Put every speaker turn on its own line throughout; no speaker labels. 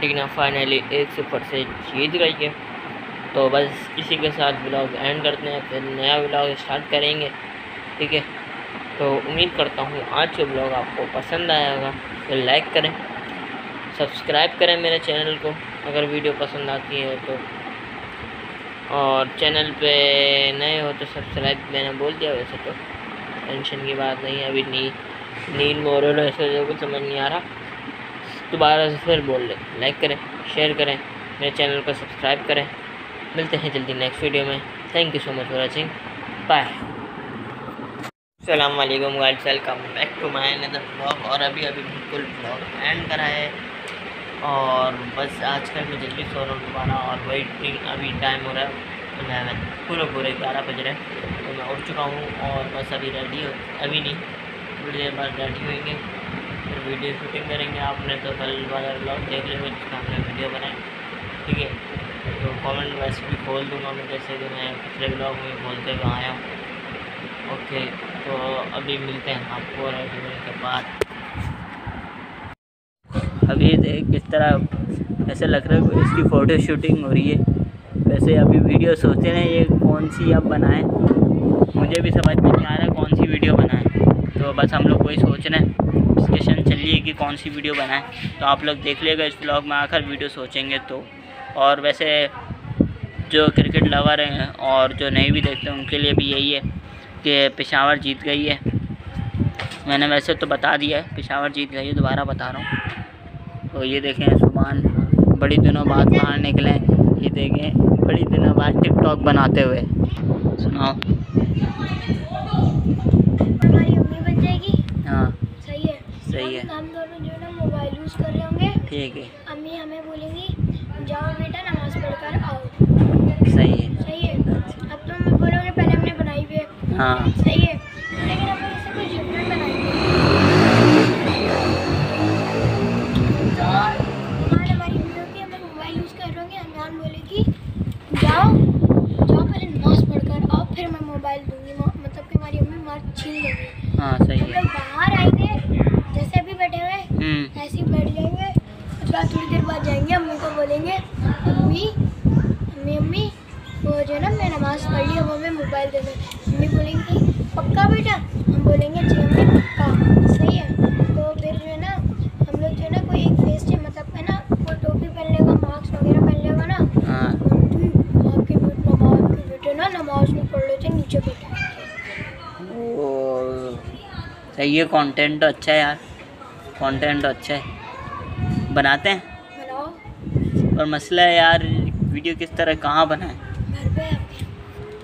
Argentina finally एक सिफर से जीत गई है। तो बस इसी के साथ ब्लॉग एंड करते हैं, फिर नया ब्लॉग स्टार्ट करेंगे, ठीक है? तो उम्मीद करता हूँ आज के ब्लॉग आपको पसंद आया होगा तो लाइक करें सब्सक्राइब करें मेरे चैनल को, अगर वीडियो पसंद आती है तो। और चैनल पे नए हो तो सब्सक्राइब मैंने बोल दिया वैसे तो। टेंशन की बात नहीं है, अभी नी, नील मोरल ऐसे जो कुछ समझ नहीं आ रहा। दोबारा से फिर बोल ले लाइक करें शेयर करें, मेरे चैनल को सब्सक्राइब करें। मिलते हैं जल्दी नेक्स्ट वीडियो में। Thank you so much for watching bye अलैक्म guys welcome back to my another blog और अभी अभी बिल्कुल ब्लॉग एंड करा है। और बस आजकल मैं जल्दी सो रहा हूँ दोबारा। और वही अभी टाइम हो रहा है। इलेवन पूरे पूरे ग्यारह बज रहे हैं। तो मैं उठ चुका हूँ और बस अभी रेडी हो अभी नहीं, थोड़ी देर बाद रेडी फिर वीडियो शूटिंग करेंगे आपने तो कल वाला ब्लॉग देख लेंगे जिसमें हमने वीडियो बनाई ठीक है? तो कमेंट वैसे भी खोल दूँगा मैं जैसे कि मैं पिछले ब्लॉग में बोलते हुए आया हूँ। ओके तो अभी मिलते हैं आपको होने के बाद। अभी देख किस तरह ऐसे लग रहा है इसकी फ़ोटो शूटिंग हो रही है। वैसे अभी वीडियो सोचते हैं ये कौन सी आप बनाएँ। मुझे भी समझ में नहीं आ रहा कौन सी वीडियो बनाएँ। तो बस हम लोग वही सोच रहे हैं। डिस्कशन चल रही है कि कौन सी वीडियो बनाएँ तो आप लोग देख लेगा इस ब्लॉग में आकर वीडियो सोचेंगे तो। और वैसे जो क्रिकेट लवर हैं और जो नहीं भी देखते, उनके लिए भी यही है कि पेशावर जीत गई है। मैंने वैसे तो बता दिया है, पेशावर जीत गई है, दोबारा बता रहा हूँ। तो ये देखें सुबहान बड़ी दिनों बाद बाहर निकले ये देखें, बड़ी दिनों बाद टिकटॉक बनाते हुए। सुनाओ
हमारी अम्मी बन जाएगी
हाँ
सही है। हम दोनों जो ना मोबाइल यूज़ कर रहे होंगे।
ठीक है।
अम्मी हमें बोलेंगी जाओ बेटा नमाज़ पढ़कर आओ।
सही है।
सही है। अब तुम बोलोगे पहले हमने बनाई भी है।
हाँ।
सही है। लेकिन हम इसे कुछ डिफरेंट बनाएँगे। तो हमारे हमारी वीडियो की हमें मोबाइल दूँगी। मतलब कि हमारी अम्मी मार छीन लेंगी।
हाँ सही है
लोग बाहर आएँगे जैसे अभी बैठे हुए
हम्म
ऐसे ही बैठ जाएँगे। उसके बाद थोड़ी देर बाद जाएँगे अम्मी को बोलेंगे अम्मी अम्मी अम्मी वो जो है ना मैं नमाज़ पढ़ ली अब हमें मोबाइल दे दो। अम्मी बोलेंगी पक्का बेटा? हम बोलेंगे जी अम्मी पक्का। सही है। तो फिर जो है ना हम लोग जो है ना कोई एक फेस से मतलब है ना कोई टोपी पहन लेगा मास्क वगैरह पहन लेगा ना
हाँ।
आपके नमाज़ के बेटे ना नमाज़ में पढ़ लेते नीचे बैठे।
सही है कंटेंट तो अच्छा है यार। कंटेंट अच्छा। है बनाते हैं?
बनाओ
और मसला है यार वीडियो किस तरह कहाँ बनाए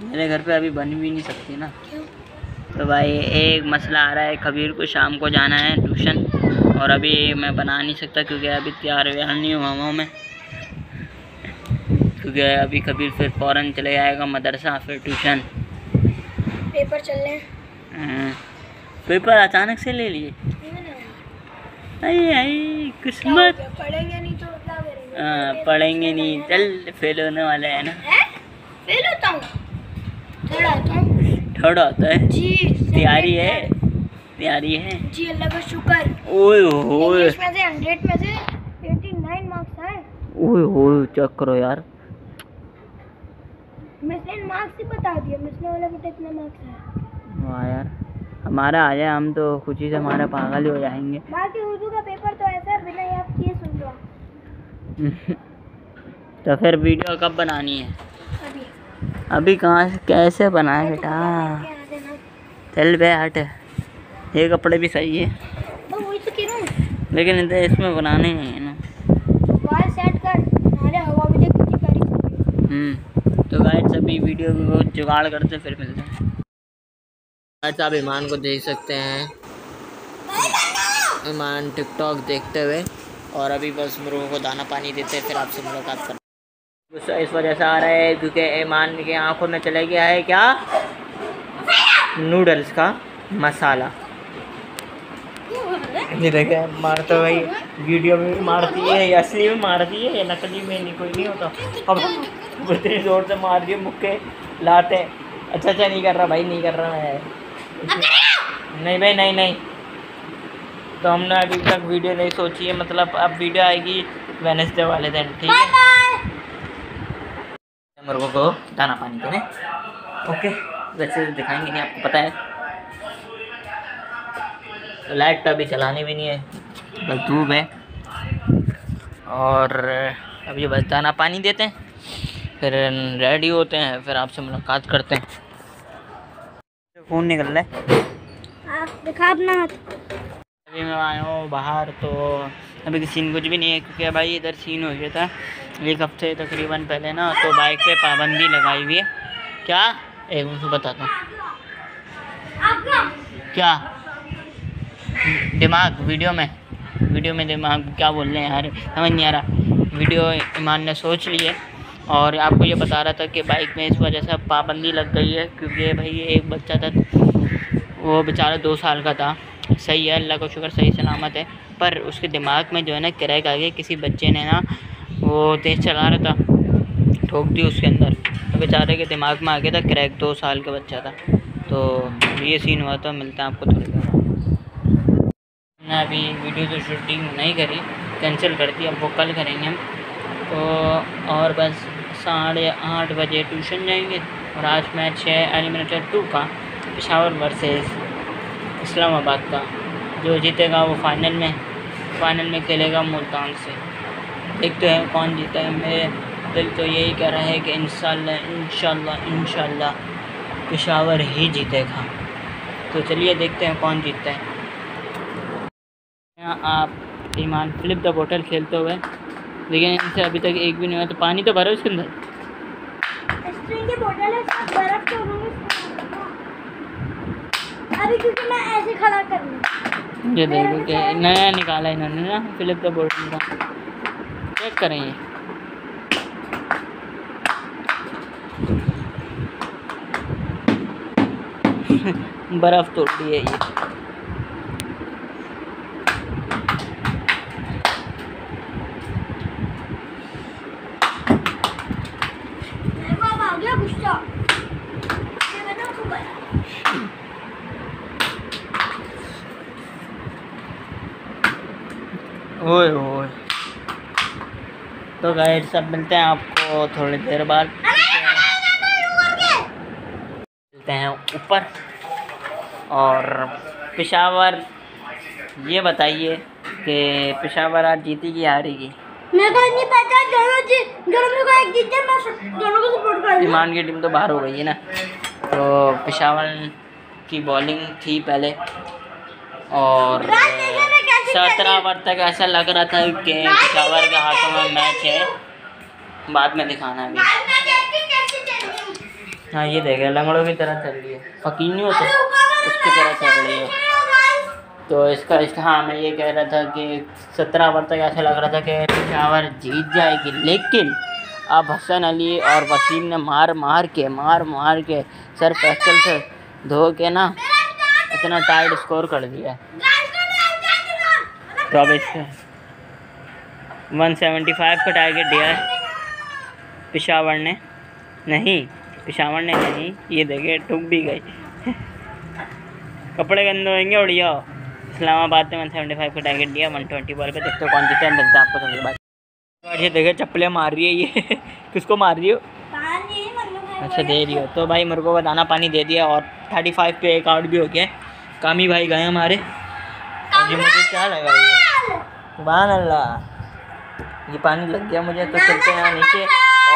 मेरे घर पे अभी बन भी नहीं सकती ना। तो भाई एक मसला आ रहा है कबीर को शाम को जाना है ट्यूशन। और अभी मैं बना नहीं सकता क्योंकि अभी तैयार व्यार नहीं हुआ हूँ मैं। क्योंकि अभी कबीर फिर फ़ौरन चले जाएगा मदरसा फिर ट्यूशन।
पेपर चल रहे हैं।
हम्म, पेपर अचानक से ले लिए? आई आई किस्मत।
पढ़ेंगे नहीं तो
हाँ, पढ़ेंगे नहीं। चल फेल होने वाले हैं ना?
फेल होता हूँ? थोड़ा होता है? जी
तैयारी है? तैयारी है?
जी अल्लाह का शुक्र।
ओए
इंग्लिश में से हंड्रेड में से एटी नाइन मार्क्स आए।
ओए होए चेक करो यार।
मिसने मार्क्स ही बता दिया मिसने वाला बेटा इतना मार्क्स आया
वाह यार। हमारा आ जाए हम तो खुशी से हमारा पागल ही हो जाएँगे।
उर्दू का पेपर तो ऐसा बिना याद किए सुन लो।
तो फिर वीडियो कब बनानी है?
अभी।
अभी कहाँ से कैसे बनाए बेटा? चल बे हट। ये कपड़े भी सही है।
तो तो
लेकिन इधर इसमें बनाने नहीं है ना।
बाल सेट कर नाले हवा है
हम्म तो गाइस अभी वीडियो को जुगाड़ करते फिर मिलते हैं। आप ईमान को देख सकते हैं। ईमान टिकटॉक देखते हुए और अभी बस मुर्गों को दाना पानी देते हैं, फिर आपसे मुलाकात कर इस वजह से आ रहा है क्योंकि ईमान की आँखों में चला गया है क्या? नूडल्स का मसाला। ये देखे मारता भाई वीडियो में भी मारती है, असली में मारती है, या नकली में नहीं, कोई नहीं होता। अब इतनी ज़ोर से मार दिए मुक्के लाते अच्छा अच्छा नहीं कर रहा भाई, नहीं कर रहा है। नहीं भाई नहीं नहीं। तो हमने अभी तक वीडियो नहीं सोची है मतलब अब वीडियो आएगी वेनसडे वाले दिन ठीक है? मुर्गों को दाना पानी देने। ओके वैसे दिखाएँगे नहीं आपको पता है। तो लाइट तो अभी चलानी भी नहीं है बस धूप है। और अभी बस दाना पानी देते हैं फिर रेडी होते हैं फिर आपसे मुलाकात करते हैं। फ़ोन निकल रहा है।
आप दिखा अपना हाथ।
अभी मैं आया हूँ बाहर तो अभी की सीन कुछ भी नहीं है क्योंकि भाई इधर सीन हो गया था। एक हफ़्ते तकरीबन पहले ना तो बाइक पे पाबंदी लगाई हुई है। क्या? एक मिनट बताता हूँ। क्या? दिमाग वीडियो में। वीडियो में दिमाग क्या बोल रहे हैं यार? समझ नहीं आ रहा। वीडियो ईमान ने सोच ली है। और आपको ये बता रहा था कि बाइक में इस वजह से पाबंदी लग गई है, क्योंकि भाई एक बच्चा था, वो बेचारा दो साल का था। सही है, अल्लाह का शुक्र, सही सलामत है। पर उसके दिमाग में जो है ना क्रैक आ गया किसी बच्चे ने ना, वो तेज़ चला रहा था, ठोक दी उसके अंदर। तो बेचारे के दिमाग में आ गया था क्रैक दो साल का बच्चा था। तो ये सीन हुआ तो मिलता है आपको थोड़ी देर मैंने अभी वीडियो तो शूटिंग नहीं करी कैंसिल कर दी, अब वो कल करेंगे हम। तो और बस साढ़े आठ बजे ट्यूशन जाएँगे और आज मैच है एलिमिनेटर टू का, पेशावर वर्सेस इस्लामाबाद का। जो जीतेगा वो फाइनल में फाइनल में खेलेगा मुल्तान से। देखते हैं कौन जीता है, मेरे दिल तो यही कह रहा है कि इंशाल्लाह इंशाल्लाह पेशावर ही जीतेगा। तो चलिए देखते हैं कौन जीतता है। आप ईमान फ्लिप द बोटल खेलते हुए लेकिन इनसे अभी तक एक भी नहीं हुआ तो पानी तो भरो इसके अंदर।
स्ट्रिंग की बोतल है साथ बर्फ़ तो उन्होंने अभी क्योंकि मैं ऐसे खड़ा कर लूँ
ये देखो कि नया निकाला इन्होंने ना फिलिप द बोतल का। चेक करें ये। बर्फ़ तोड़ दी है ये
मेरे को अब आ गया गुस्सा ये मैंने खूब आया।
ओए ओए तो गाइड सब मिलते हैं आपको थोड़ी देर बाद। मिलते हैं ऊपर। और पेशावर ये बताइए कि पेशावर आज जीतेगी हारेगी
मेरे को नहीं पता दोनों जी- दोनों मेरे को एक जीते मैं सब- दोनों को सपोर्ट कर रही हूँ
ईमान की टीम तो बाहर हो गई है ना। तो पेशावर की बॉलिंग थी पहले। और सत्रह ओवर तक ऐसा लग रहा था कि पेशावर के हाथों में मैच है? बाद में दिखाना है अभी। हाँ ये देख लंगड़ों की तरह चल रही है। फकीनी हो तो उसकी तरह चल रही है। तो इसका इस हाँ मैं ये कह रहा था कि सत्रह ओवर तक ऐसा लग रहा था कि पेशावर जीत जाएगी। लेकिन अब हसन अली और वसीम ने मार मार के मार मार के सर पैसल से धो के ना इतना टाइट स्कोर कर दिया। है तो अब वन सेवेंटी फाइव का टारगेट दिया है। पिशावर ने। नहीं, पिशावर ने नहीं। ये देखे टूक भी गई। कपड़े गंदे होंगे उड़िया इस्लामाबाद ने वन सेवेंटी फाइव का टारगेट दिया वन ट्वेंटी बॉल पे देखते हो कौन जीता मिलता है आपको थोड़ी बात। ये देखे, चप्पलें मार रही है ये। किसको मार रही हो? अच्छा दे रही हो। तो भाई, मेरे को दाना पानी दे दिया और थर्टी फाइव पे एक आउट भी हो गया कामी भाई गए हमारे। और ये मुझे क्या लगा ये सुबहान अल्लाह। ये पानी लग गया मुझे तो चलते हैं नीचे।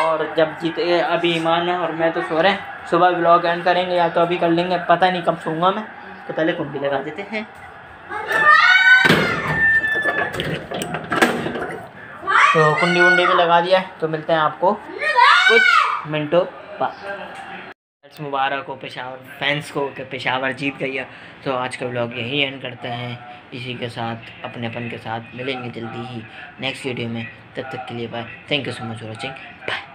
और जब जीते अभी ईमान है और मैं तो सो रहे हैं। सुबह ब्लॉग एंड करेंगे या तो अभी कर लेंगे, पता नहीं कब सोऊँगा मैं। तो पहले कुंडी लगा देते हैं। तो कुंडी वुंडी भी लगा दिया है तो मिलते हैं आपको कुछ मिनटों बाद। मुबारक हो पेशावर, फैंस को कि पेशावर जीत गई है। तो आज का ब्लॉग यही एंड करते हैं। इसी के साथ अपने अपन के साथ मिलेंगे जल्दी ही। नेक्स्ट वीडियो में, तब तक के लिए bye thank you so much for watching bye